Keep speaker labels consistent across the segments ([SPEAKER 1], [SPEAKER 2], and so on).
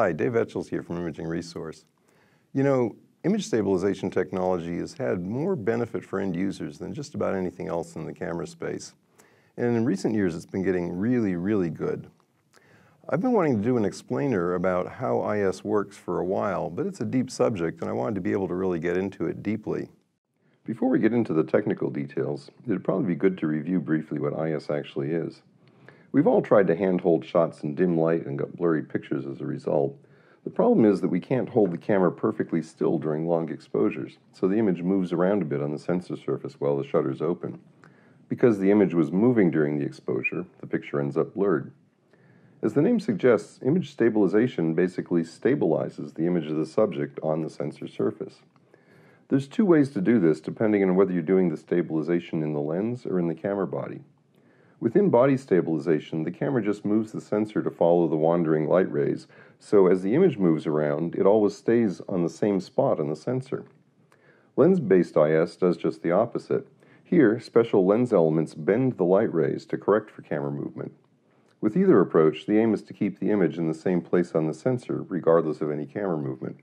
[SPEAKER 1] Hi, Dave Etchels here from Imaging Resource. You know, image stabilization technology has had more benefit for end users than just about anything else in the camera space. And in recent years, it's been getting really, really good. I've been wanting to do an explainer about how IS works for a while, but it's a deep subject and I wanted to be able to really get into it deeply. Before we get into the technical details, it'd probably be good to review briefly what IS actually is. We've all tried to handhold shots in dim light and got blurry pictures as a result. The problem is that we can't hold the camera perfectly still during long exposures, so the image moves around a bit on the sensor surface while the shutter's open. Because the image was moving during the exposure, the picture ends up blurred. As the name suggests, image stabilization basically stabilizes the image of the subject on the sensor surface. There's two ways to do this depending on whether you're doing the stabilization in the lens or in the camera body. Within body stabilization, the camera just moves the sensor to follow the wandering light rays, so as the image moves around, it always stays on the same spot on the sensor. Lens-based IS does just the opposite. Here, special lens elements bend the light rays to correct for camera movement. With either approach, the aim is to keep the image in the same place on the sensor, regardless of any camera movement.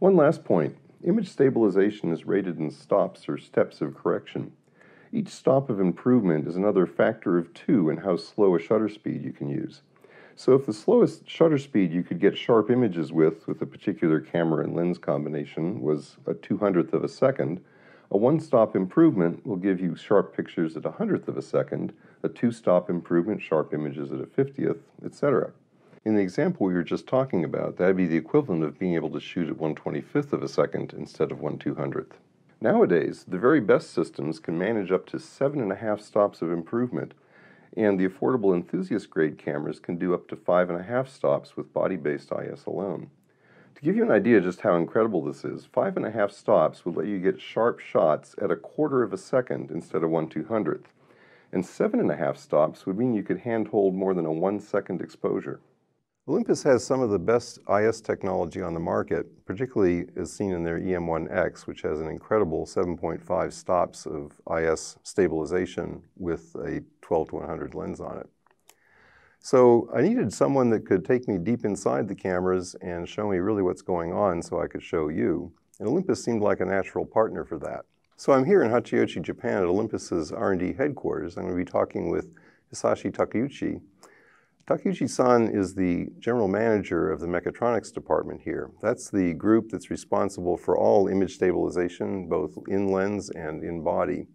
[SPEAKER 1] One last point, image stabilization is rated in stops or steps of correction. Each stop of improvement is another factor of two in how slow a shutter speed you can use. So if the slowest shutter speed you could get sharp images with with a particular camera and lens combination was a 200th of a second, a one-stop improvement will give you sharp pictures at a hundredth of a second, a two-stop improvement, sharp images at a 50th, etc. In the example we were just talking about, that'd be the equivalent of being able to shoot at 125th of a second instead of 1 200th. Nowadays, the very best systems can manage up to seven and a half stops of improvement, and the affordable enthusiast grade cameras can do up to five and a half stops with body-based IS alone. To give you an idea just how incredible this is, five and a half stops would let you get sharp shots at a quarter of a second instead of 1 200th and seven and a half stops would mean you could handhold more than a one second exposure. Olympus has some of the best IS technology on the market, particularly as seen in their EM1X, which has an incredible 7.5 stops of IS stabilization with a 12 to 100 lens on it. So I needed someone that could take me deep inside the cameras and show me really what's going on so I could show you. And Olympus seemed like a natural partner for that. So I'm here in Hachiochi, Japan at Olympus's R&D headquarters. I'm going to be talking with Hisashi Takeuchi. Takeuchi-san is the general manager of the mechatronics department here. That's the group that's responsible for all image stabilization, both in lens and in body.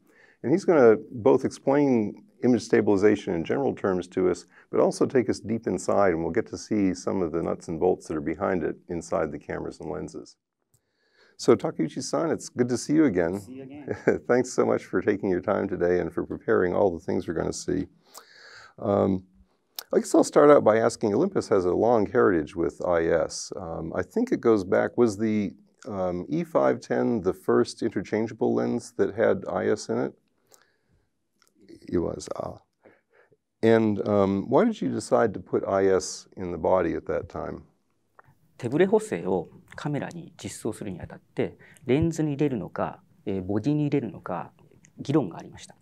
[SPEAKER 1] And he's going to both explain image stabilization in general terms to us, but also take us deep inside and we'll get to see some of the nuts and bolts that are behind it inside the cameras and lenses. So Takeuchi-san, it's good to see you again.
[SPEAKER 2] See you again.
[SPEAKER 1] Thanks so much for taking your time today and for preparing all the things we're going to see. Um, I guess I'll start out by asking, Olympus has a long heritage with IS. Um, I think it goes back, was the um, E510 the first interchangeable lens that had IS in it? It was. Ah. And um, why did you decide to put IS in the body at that time?
[SPEAKER 2] 手ブレ補正をカメラに実装するにあたってレンズに入れるのかボディに入れるのか議論がありました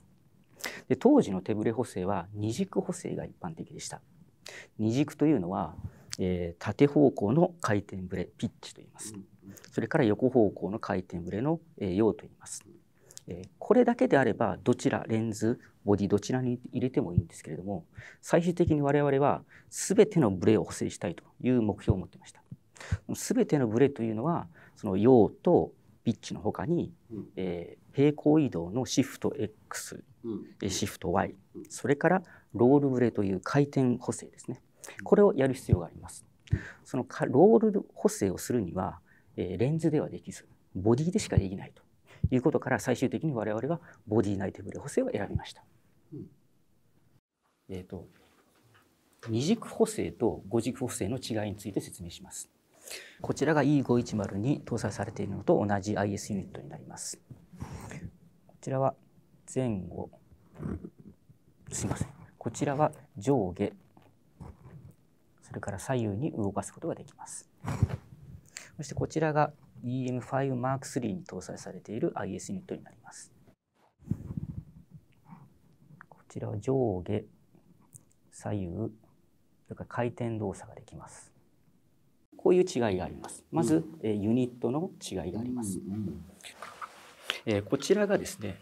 [SPEAKER 2] で当時の手ブレ補正は二軸補正が一般的でした。二軸というのは、えー、縦方向の回転ブレピッチと言います。それから横方向の回転ブレの、えー、陽と言います。えこれだけであればどちらレンズボディどちらに入れてもいいんですけれども最終的に我々は全てのブレを補正したいという目標を持っていました。全てのブレというのはその陽とピッチのほかに、うん、えー、平行移動のシフト X、うん、シフト Y、それからロールブレという回転補正ですね。これをやる必要があります。そのロール補正をするには、えー、レンズではできずボディでしかできないと。いうことから最終的に我々はボディ内手ブレ補正を選びました、うん、えっ、ー、と二軸補正と五軸補正の違いについて説明しますこちらが E510 に搭載されているのと同じ IS ユニットになります。こちらは前後、すいません。こちらは上下、それから左右に動かすことができます。そしてこちらが EM5 Mark III に搭載されている IS ユニットになります。こちらは上下、左右、それから回転動作ができます。こういう違いがあります。まず、えユニットの違いがあります。えこちらがですね、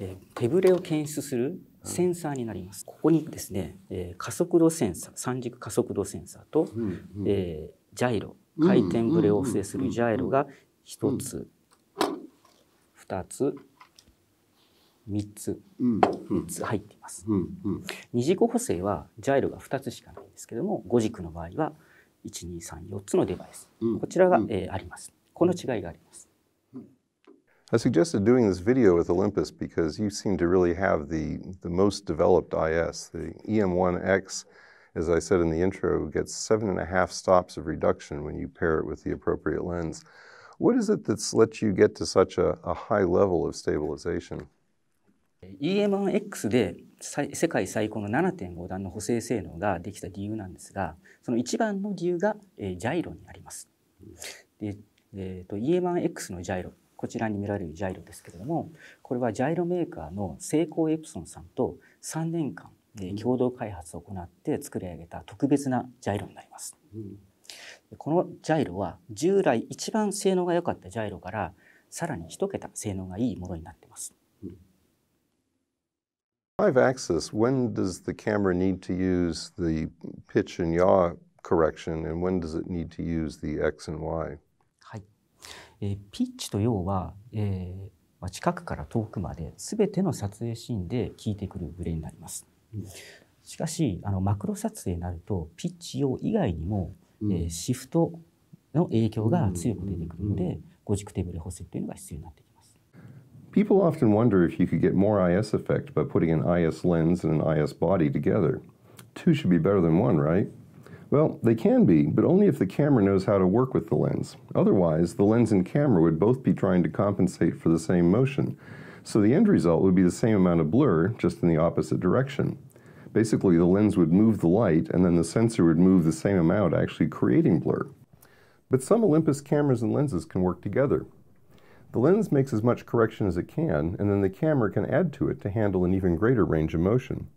[SPEAKER 2] え手ぶれを検出するセンサーになります。ここにですね、え加速度センサー、三軸加速度センサーと、えジャイロ、回転ブレを抑制するジャイロが1つ、2つ、3つ、3つ入っています。二軸補正はジャイロが2つしかないんですけども、5軸の場合は1、2、3、4つのデバイス。こちらが、えー、あります。この違いがあります。
[SPEAKER 1] I suggested doing this video with Olympus because you seem to really have the, the most developed IS. The EM1X, as I said in the intro, gets seven and a half stops of reduction when you pair it with the appropriate lens. What is it that's let you get to such a, a high level of stabilization?
[SPEAKER 2] EM1X で世界最高の7.5段の補正性能ができた理由なんですがその一番の理由が、えー、ジャイロにあります。でえーと、EM1X のジャイロこちらに見られるジャイロですけれどもこれはジャイロメーカーのセイコーエプソンさんと3年間で共同開発を行って作り上げた特別なジャイロになります。このジャイロは従来一番性能が良かったジャイロからさらに一桁性能がいいものになっています。
[SPEAKER 1] Five axis, when does the camera need to use the pitch and yaw correction and when does it need to use the X and Y?
[SPEAKER 2] えー、ピッチと要は、えーまあ、近くから遠くまで全ての撮影シーンで効いてくるブレになります。しかしあのマクロ撮影になるとピッチ用以外にも、うん、えー、シフトの影響が強く出てくるので、五軸手ブレ補正というのが必要になってきます。
[SPEAKER 1] People often wonder if you could get more IS effect by putting an IS lens and an IS body together. Two should be better than one, right? Well, they can be, but only if the camera knows how to work with the lens. Otherwise, the lens and camera would both be trying to compensate for the same motion. So the end result would be the same amount of blur, just in the opposite direction. Basically, the lens would move the light, and then the sensor would move the same amount, actually creating blur. But some Olympus cameras and lenses can work together. The lens makes as much correction as it can, and then the camera can add to it to handle an even greater range of motion.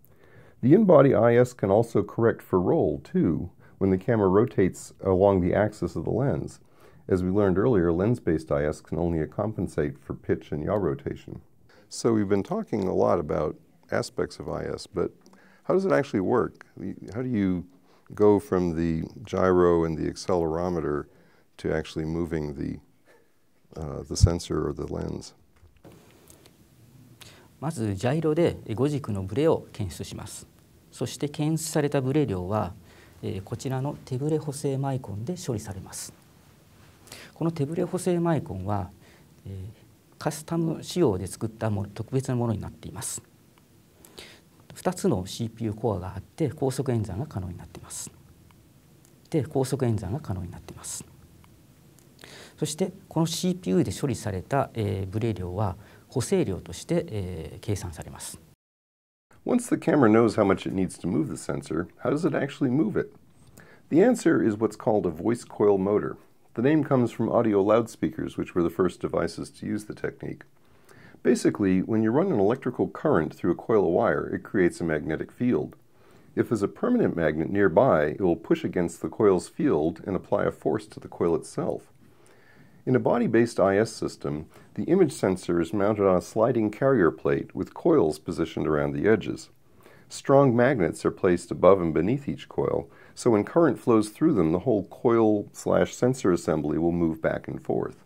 [SPEAKER 1] The in-body IS can also correct for roll, too, when the camera rotates along the axis of the lens. As we learned earlier, lens-based IS can only compensate for pitch and yaw rotation. So we've been talking a lot about aspects of IS, but how does it actually work? How do you go from the gyro and the accelerometer to actually moving the, uh, the sensor or the lens?
[SPEAKER 2] まずジャイロで5軸のブレを検出します。そして検出されたブレ量はえこちらの手ブレ補正マイコンで処理されますこの手ブレ補正マイコンは、えカスタム仕様で作ったも特別なものになっています2つの CPU コアがあって高速演算が可能になっていますで高速演算が可能になっていますそしてこの CPU で処理された、えブレ量は補正量として、え計算されます
[SPEAKER 1] Once the camera knows how much it needs to move the sensor, how does it actually move it? The answer is what's called a voice coil motor. The name comes from audio loudspeakers, which were the first devices to use the technique. Basically, when you run an electrical current through a coil of wire, it creates a magnetic field. If there's a permanent magnet nearby, it will push against the coil's field and apply a force to the coil itself. In a body-based IS system, the image sensor is mounted on a sliding carrier plate with coils positioned around the edges. Strong magnets are placed above and beneath each coil, so when current flows through them, the whole coil slash sensor assembly will move back and forth.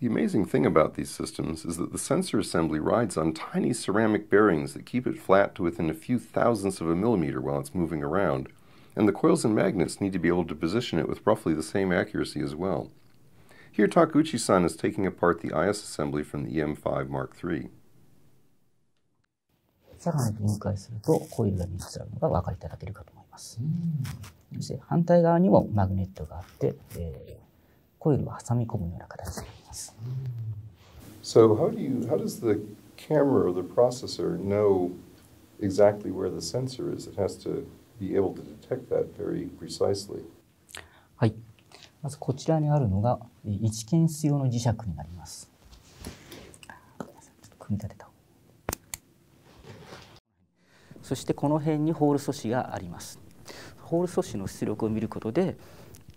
[SPEAKER 1] The amazing thing about these systems is that the sensor assembly rides on tiny ceramic bearings that keep it flat to within a few thousandths of a millimeter while it's moving around, and the coils and magnets need to be able to position it with roughly the same accuracy as well. Here, Takuchi-san is taking apart the IS assembly from the EM5 Mark III.
[SPEAKER 2] さらに分解するとコイルが3つあるのがお分かりいただけるかと思います。そして反対側にもマグネットがあって、えー、コイルを挟み込むような形になります。
[SPEAKER 1] So how do you how does the camera or the processor know exactly where the sensor is? It has to be able to detect that very precisely.
[SPEAKER 2] はい。まずこちらにあるのが位置検出用の磁石になります。組み立てたそしてこの辺にホール素子があります。ホール素子の出力を見ることで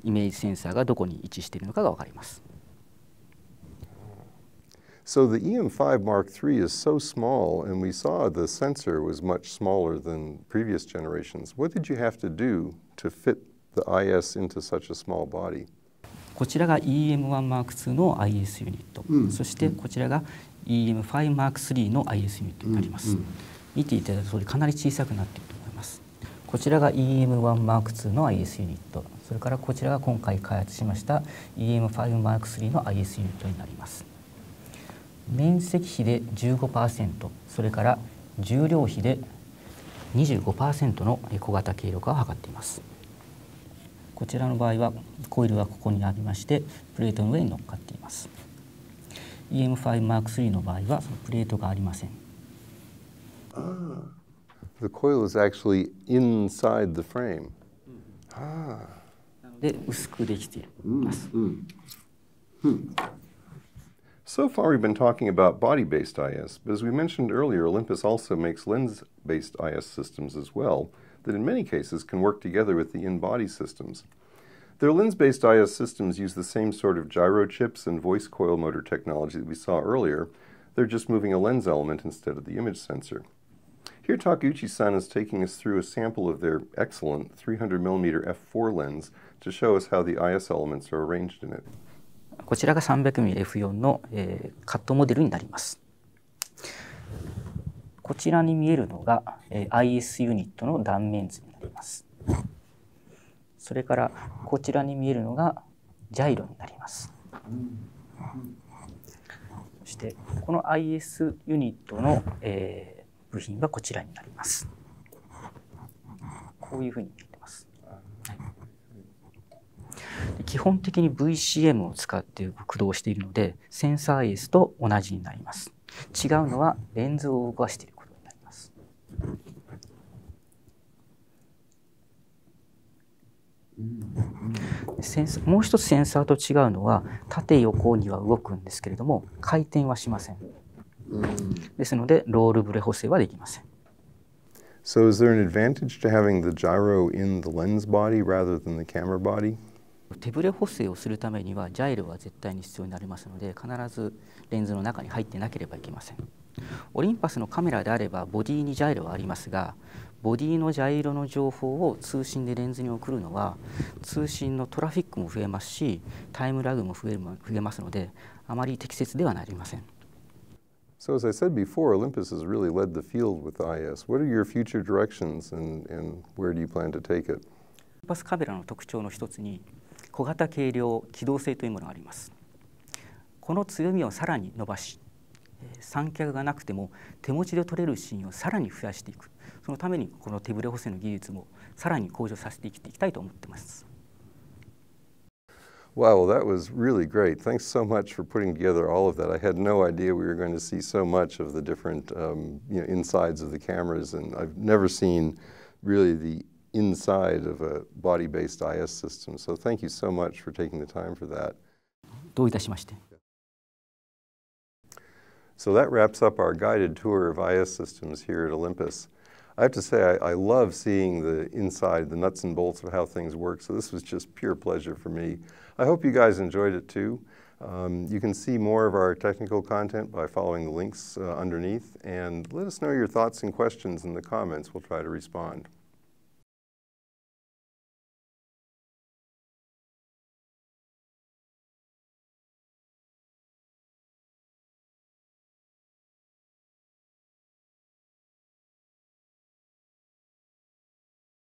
[SPEAKER 2] イメージセンサーがどこに位置しているのかが分かります。
[SPEAKER 1] So the EM5 Mark III is so small, and we saw the sensor was much smaller than previous generations. What did you have to do to fit the IS into such a small body?
[SPEAKER 2] こちらが EM1 Mark II の IS ユニット、うん、そしてこちらが EM5 Mark III の IS ユニットになります。うんうん、見ていただくとかなり小さくなっていると思います。こちらが EM1 Mark II の IS ユニット、それからこちらが今回開発しました EM5 Mark III の IS ユニットになります。面積比で15%それから重量比で25%の小型軽量化を図っていますこちらの場合はコイルはここにありましてプレートの上に乗っかっています EM5M3 の場合はそのプレートがありません
[SPEAKER 1] The coil is actually inside the frame.
[SPEAKER 2] なので薄くできています。うん
[SPEAKER 1] うん So far, we've been talking about body based IS, but as we mentioned earlier, Olympus also makes lens based IS systems as well that in many cases can work together with the in body systems. Their lens based IS systems use the same sort of gyro chips and voice coil motor technology that we saw earlier. They're just moving a lens element instead of the image sensor. Here, Takeuchi san is taking us through a sample of their excellent 300mm f4 lens to show us how the IS elements are arranged in it.
[SPEAKER 2] こちらが 300mmF4 の、えー、カットモデルになります。 こちらに見えるのが、え、IS ユニットの断面図になります。それからこちらに見えるのがジャイロになります。そしてこの IS ユニットの、えー、部品はこちらになります。こういうふうに見えてます。基本的に VCM を使って駆動しているのでセンサーエースと同じになります違うのはレンズを動かしていることになりますセンもう一つセンサーと違うのは縦横には動くんですけれども回転はしません。ですのでロールブレ補正はできません。
[SPEAKER 1] So is there an advantage to having the gyro in the lens body rather than the camera body?
[SPEAKER 2] 手ブレ補正をするためにはジャイロは絶対に必要になりますので必ずレンズの中に入ってなければいけませんオリンパスのカメラであればボディにジャイロはありますがボディのジャイロの情報を通信でレンズに送るのは通信のトラフィックも増えますしタイムラグも増え増えますのであまり適切ではなりません
[SPEAKER 1] So as I said before, Olympus has really led the field with IS. What are your future directions and, and where do you plan to take it?
[SPEAKER 2] パスカメラの特徴の一つに小型軽量機動性というものがありますこの強みをさらに伸ばし三脚がなくても手持ちで取れるシーンをさらに増やしていくそのためにこの手ブレ補正の技術もさらに向上させていきたいと思っています。
[SPEAKER 1] Wow, that was really great. Thanks so much for putting together all of that. I had no idea we were going to see so much of the different um, you know, insides of the cameras, and I've never seen really the inside of a body-based IS system. So thank you so much for taking the time for that.
[SPEAKER 2] どういたしまして。
[SPEAKER 1] So that wraps up our guided tour of IS systems here at Olympus. I have to say, I, I, love seeing the inside, the nuts and bolts of how things work, so this was just pure pleasure for me. I hope you guys enjoyed it too. Um, you can see more of our technical content by following the links uh, underneath, and let us know your thoughts and questions in the comments. We'll try to respond.